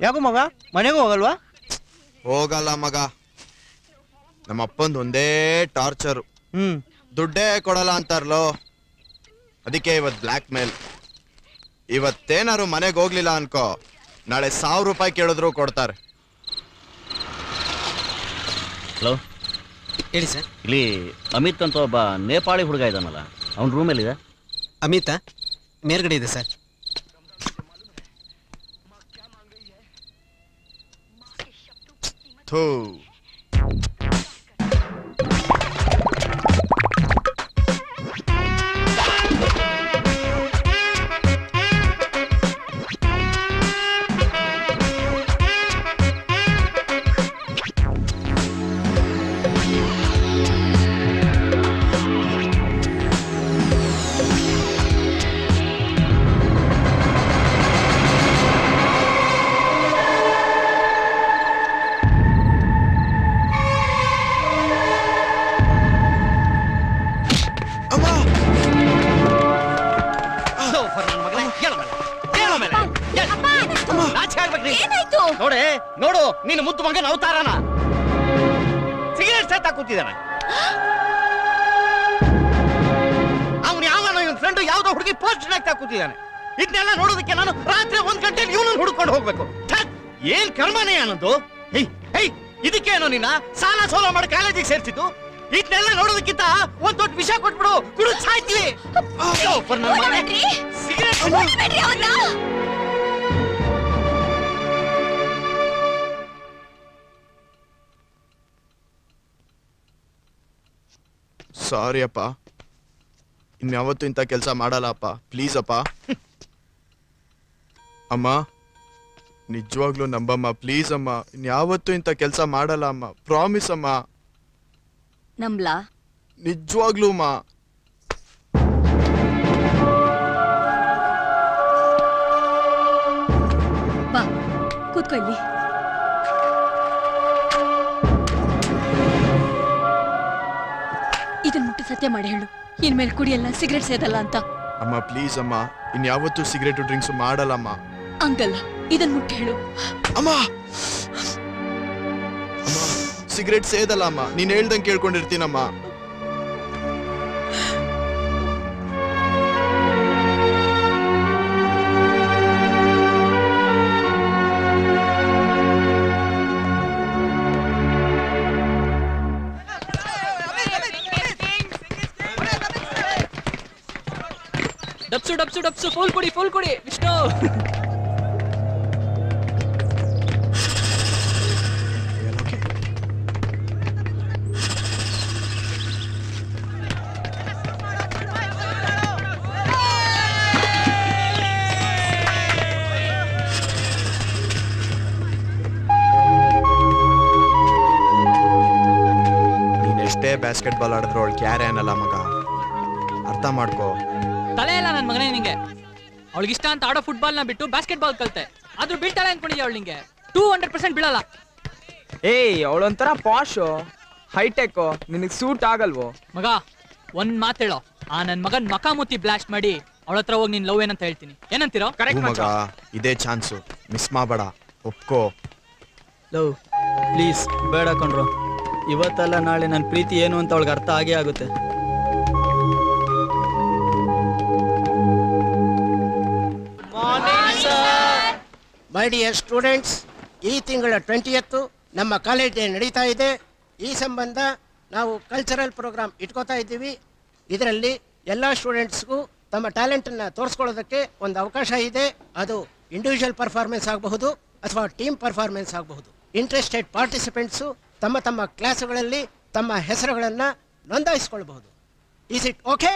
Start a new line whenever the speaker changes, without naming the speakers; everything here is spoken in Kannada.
ಯಾಕೋ ಮಗ? ಮನೆಗೂ ಹೋಗಲ್ವಾ?
ಹೋಗಲ್ಲ ಮಗ. ನಮ್ಮ ಅಪ್ಪಂದು ಒಂದೇ ಟಾರ್ಚರು.
ಹ್ಮ್.
ದುಡ್ಡೇ ಕೊಡಲ್ಲ ಅಂತಾರಲೋ. ಅದಕ್ಕೆ ಇವತ್ತು ಬ್ಲ್ಯಾಕ್ ಮೇಲ್ ಇವತ್ತೇನಾರು ಮನೆಗೆ ಹೋಗ್ಲಿಲ್ಲ ಅನ್ಕೋ. ನಾಳೆ ಸಾವಿರ ರೂಪಾಯಿ ಕೇಳಿದ್ರು ಕೊಡ್ತಾರೆ.
ಹಲೋ?
ಹೇಳಿ ಸರ್.
ಇಲ್ಲಿ ಅಮಿತ್ ಅಂತ ಒಬ್ಬ ನೇಪಾಳಿ ಹುಡುಗ ಇದ್ದಾನಲ್ಲ. ಅವ್ನ ರೂಮಲ್ಲಿದೆ
ಅಮಿತಾ ಮೇಲ್ಗಡೆ ಇದೆ ಸರ್.
two.
ನೋಡೆ ನೋಡು ನೀನು ಮುದ್ದು ಮಗನ ಅವತಾರನ. ಸಿಗರೇಟ್ ಸೇತಾ ಕೂತಿದ್ದಾನೆ. ಅವನು ಯಾವನೋ ಇವನ್ ಫ್ರೆಂಡ್ ಯಾವ್ದೋ ಹುಡುಗಿ ಪೋಸ್ಟ್ ಆಗ್ತಾ ಕೂತಿದ್ದಾನೆ. ಇದನ್ನೆಲ್ಲ ನೋಡೋದಕ್ಕೆ ನಾನು ರಾತ್ರಿ ಒಂದ್ ಗಂಟೆಲಿ ಇವನನ್ನು ಹುಡ್ಕೊಂಡು ಹೋಗ್ಬೇಕು! ಏನ್ ಕರ್ಮನೇ ಅನ್ನೋದು ಹೇ ಹೇ ಇದಕ್ಕೇನೋ ನಿನ್ನ ಸಾಲ ಸೋಲ ಮಾಡಿ ಕಾಲೇಜಿಗೆ ಸೇರ್ಸಿದ್ದು? ಇದನ್ನೆಲ್ಲ ನೋಡೋದಕ್ಕಿಂತ ಒಂದ್ ದೊಡ್ಡ ವಿಷ ಕೊಟ್ಬಿಡು ಕುಡಿದು ಸಾಯ್ತೀವಿ. ಸಿಗರೇಟ್
ಸಾರಿ ಅಪ್ಪ ಇನ್ಯಾವತ್ತೂ ಇಂಥ ಕೆಲಸ ಮಾಡಲ್ಲ ಅಪ್ಪ ಪ್ಲೀಸ್ ಅಪ್ಪ. ಅಮ್ಮ ನಿಜವಾಗ್ಲೂ ನಂಬಮ್ಮ. ಪ್ಲೀಸ್ ಅಮ್ಮ ಇನ್ಯಾವತ್ತು ಇಂಥ ಕೆಲಸ ಮಾಡಲ್ಲ ಅಮ್ಮ. ಪ್ರಾಮಿಸ್ ಅಮ್ಮ.
ನಂಬ್ಲಾ?
ನಿಜವಾಗ್ಲೂ ಅಮ್ಮ.
ಬಾ ಕೂತ್ಕೊ ಸತ್ಯ ಮಾಡಿ ಹೇಳು. ಇನ್ಮೇಲೆ ಕುಡಿಯಲ್ಲ ಸಿಗರೆಟ್ ಸೇದಲ್ಲ ಅಂತ.
ಅಮ್ಮ ಪ್ಲೀಸ್ ಅಮ್ಮ. ಇನ್ಯಾವತ್ತೂ ಸಿಗರೆಟ್ ಡ್ರಿಂಕ್ಸ್ ಮಾಡಲ್ಲ ಅಮ್ಮ.
ಹಂಗಲ್ಲ ಇದನ್ ಮುಟ್ಟಿ ಹೇಳು.
ಅಮ್ಮ! ಸಿಗರೆಟ್ ಸಿಗರೇಟ್ ಸೇದಲ್ಲ ಅಮ್ಮ. ನೀನ್ ಹೇಳ್ದಂಗೆ ಕೇಳ್ಕೊಂಡಿರ್ತೀನಮ್ಮ.
ಡಬ್ಸು ಡಬ್ಸು ಡಬ್ಸು ಫುಲ್ ಕೊಡಿ ಫುಲ್ ಕೊಡಿ ವಿಷ್ಣು
ನೀನ್ ಎಷ್ಟೇ ಬ್ಯಾಸ್ಕೆಟ್ ಬಾಲ್ ಆಡಿದ್ರು ಅವಳು ಕ್ಯಾರೆ ಅನ್ನಲ್ಲ ಮಗ ಅರ್ಥ ಮಾಡ್ಕೋ
ತಲೆ ಇಲ್ಲ ನನ್ನ ಮಗನೇ ನಿಂಗೆ. ಅವಳಿಗೆ ಇಷ್ಟ ಅಂತ ಆಡೋ ಫುಟ್ಬಾಲ್ನ ಬಿಟ್ಟು ಬಾಸ್ಕೆಟ್ ಬಾಲ್ ಕಲ್ತೆ. ಆದ್ರೂ ಬೀಳ್ತಾಳೆ ಅನ್ಕೊಂಡಿದ್ಯಾ ಅವಳು ನಿಂಗೆ? ಟೂ ಹಂಡ್ರೆಡ್ ಪರ್ಸೆಂಟ್ ಬೀಳಲ್ಲ.
ಏಯ್ ಅವಳೊಂಥರ ಪಾಶು ಹೈಟೆಕ್ ನಿನಗೆ ಸೂಟ್ ಆಗಲ್ವೋ?
ಮಗ ಒಂದ್ ಮಾತ್ ಹೇಳೋ. ಆ ನನ್ ಮಗನ್ ಮಕ ಮುತ್ತಿ ಬ್ಲಾಸ್ಟ್ ಮಾಡಿ ಅವಳ ಹತ್ರ ಹೋಗಿ ನಿನ್ ಲವ್ ಏನಂತ ಹೇಳ್ತೀನಿ. ಏನಂತೀರೋ?
ಕರೆಕ್ಟ್ ಮಗ ಇದೇ ಚಾನ್ಸು. ಮಿಸ್ ಮಾಡಬೇಡ ಒಪ್ಕೋ.
ಲವ್ ಪ್ಲೀಸ್ ಬೇಡ ಕಣ್ರು. ಇವತ್ತಲ್ಲ ನಾಳೆ ನನ್ನ ಪ್ರೀತಿ ಏನು ಅಂತ ಅವಳಿಗೆ ಅರ್ಥ ಆಗೇ ಆಗುತ್ತೆ.
ಮೈ ಡಿಯರ್ ಸ್ಟೂಡೆಂಟ್ಸ್ ಈ ತಿಂಗಳ ಟ್ವೆಂಟಿಯತ್ತು ನಮ್ಮ ಕಾಲೇಜ್ ಡೇ ನಡೀತಾ ಇದೆ. ಈ ಸಂಬಂಧ ನಾವು ಕಲ್ಚರಲ್ ಪ್ರೋಗ್ರಾಮ್ ಇಟ್ಕೋತಾ ಇದ್ದೀವಿ. ಇದರಲ್ಲಿ ಎಲ್ಲ ಸ್ಟೂಡೆಂಟ್ಸ್ಗೂ ತಮ್ಮ ಟ್ಯಾಲೆಂಟನ್ನು ತೋರಿಸ್ಕೊಳ್ಳೋದಕ್ಕೆ ಒಂದು ಅವಕಾಶ ಇದೆ. ಅದು ಇಂಡಿವಿಜುವಲ್ ಪರ್ಫಾರ್ಮೆನ್ಸ್ ಆಗಬಹುದು ಅಥವಾ ಟೀಮ್ ಪರ್ಫಾರ್ಮೆನ್ಸ್ ಆಗಬಹುದು. ಇಂಟ್ರೆಸ್ಟೆಡ್ ಪಾರ್ಟಿಸಿಪೆಂಟ್ಸು ತಮ್ಮ ತಮ್ಮ ಕ್ಲಾಸುಗಳಲ್ಲಿ ತಮ್ಮ ಹೆಸರುಗಳನ್ನು ನೋಂದಾಯಿಸ್ಕೊಳ್ಬಹುದು. Is it okay